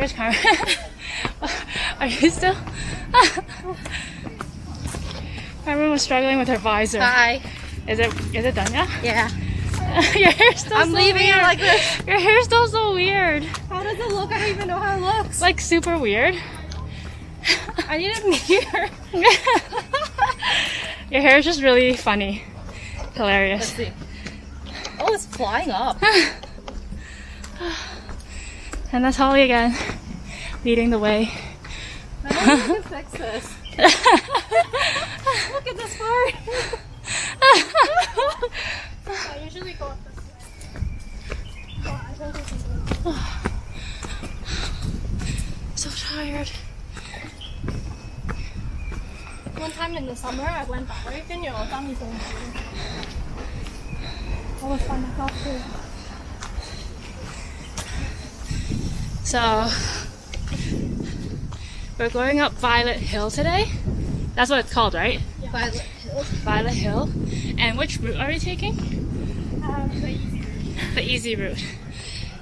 Where's Carmen? Are you still? Carmen was struggling with her visor. Hi. Is it is it done yet? Yeah. Your hair's still I'm so leaving it weird. like this. Your hair's still so weird. How does it look? I don't even know how it looks. Like super weird. I need a mirror. Your hair is just really funny. Hilarious. see. Oh, it's flying up. And that's Holly again, leading the way. Look at this. I usually go up this way. So tired. One time in the summer, I went your fun I. So we're going up Violet Hill today. That's what it's called, right? Violet Hills. Violet Hill. And which route are we taking? Um, the easy route. The easy route.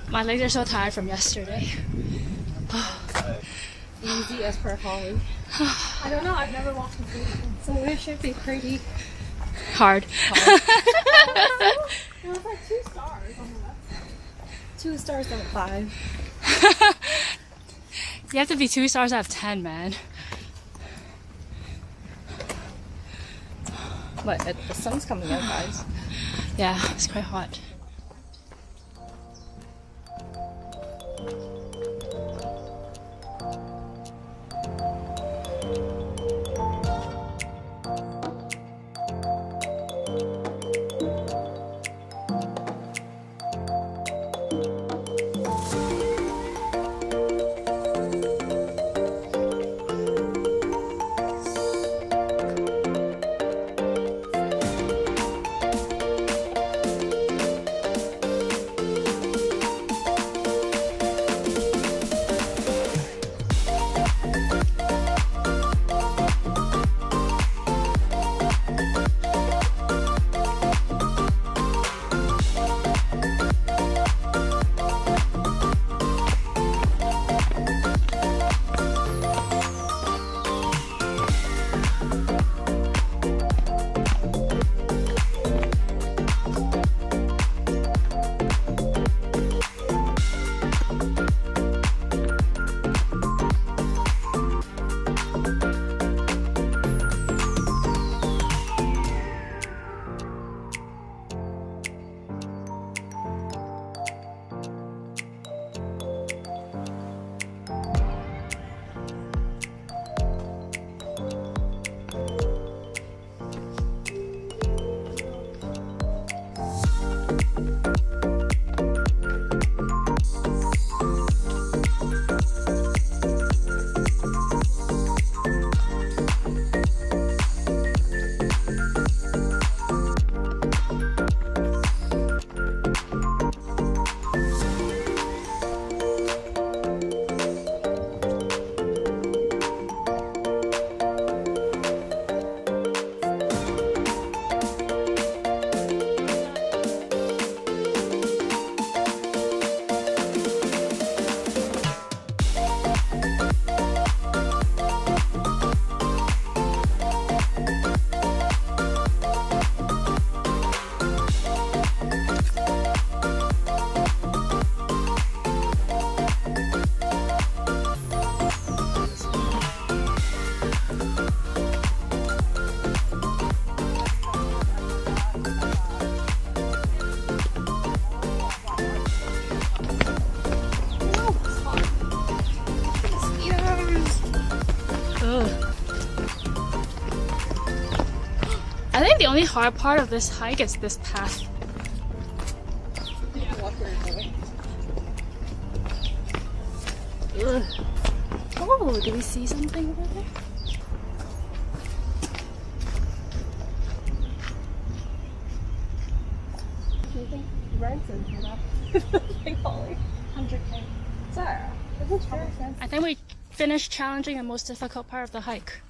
My legs are so tired from yesterday. Easy as per Holly. I don't know, I've never walked before, so it should be pretty. Hard. It was like two stars on the left. Two stars out of five. You have to be two stars out of ten, man. But it, the sun's coming out, guys. Yeah, it's quite hot. Only hard part of this hike is this path. Ugh. Oh, do we see something over there? Do Ransom had up? Big Holly. 100k. Sarah, this is very expensive. I think we finished challenging the most difficult part of the hike.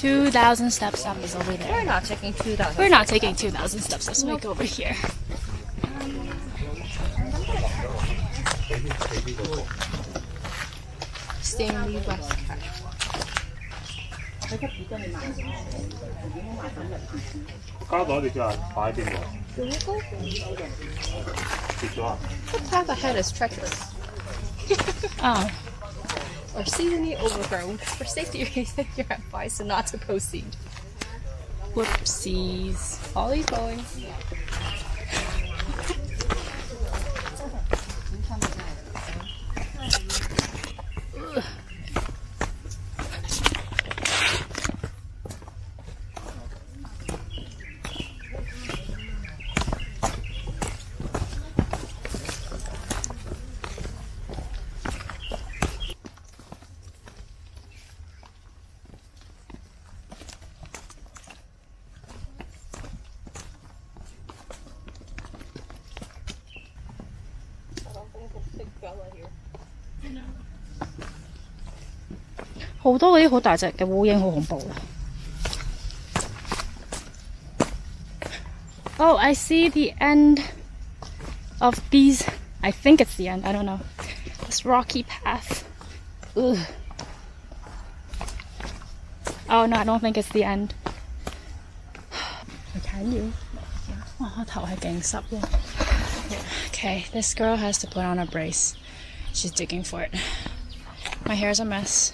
2,000 steps up over there. We're not taking 2,000 We're not taking 2,000 steps Let's we over here. Stanley West The path ahead is treacherous. oh. Or seasonally overgrown. For safety reasons, you're advised not to proceed. whoopsies. Ollie's going. I don't think it's big fella here. 好多嗰啲好大只嘅乌蝇好恐怖啊 Oh, I see the end of these. I think it's the end. I don't know. This rocky path. Ugh. Oh no, I don't think it's the end. 我睇要，哇！我头系劲湿喎。Okay, this girl has to put on a brace. She's digging for it. My hair's a mess.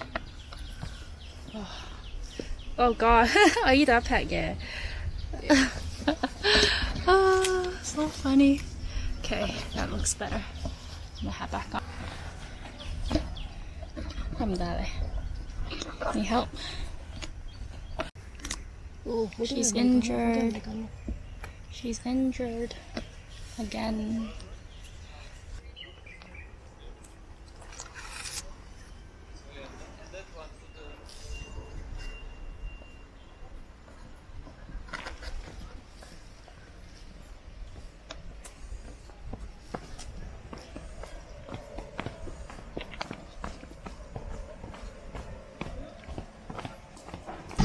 Oh god, I eat that pet, yeah. yeah. oh, ah, so funny. Okay, that looks better. I'm gonna have back on. I'm. Need help. Ooh, She's injured. She's injured. Again.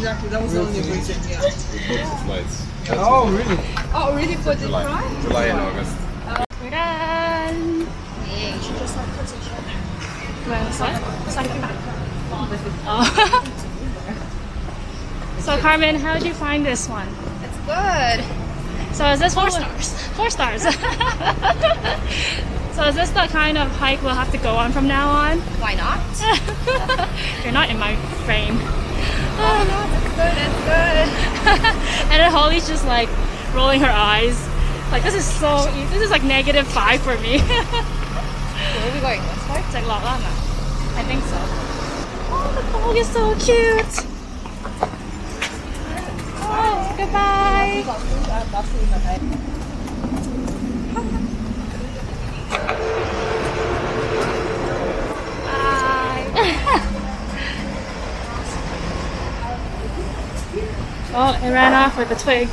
Exactly, that was the only reason, yeah. flights. Oh, really? Oh, really? For the prime? July and August. Oh, We're done. Where was that? Oh. so Carmen, how did you find this one? It's good. So is this four stars? Four stars. so is this the kind of hike we'll have to go on from now on? Why not? You're not in my frame. Oh no, that's good, that's good. and then Holly's just like rolling her eyes. Like this is so e- this is like negative five for me. Where are we going? This way? It's like lama. I think so. Oh, the dog is so cute. Oh, goodbye. Oh, it ran off with a twig.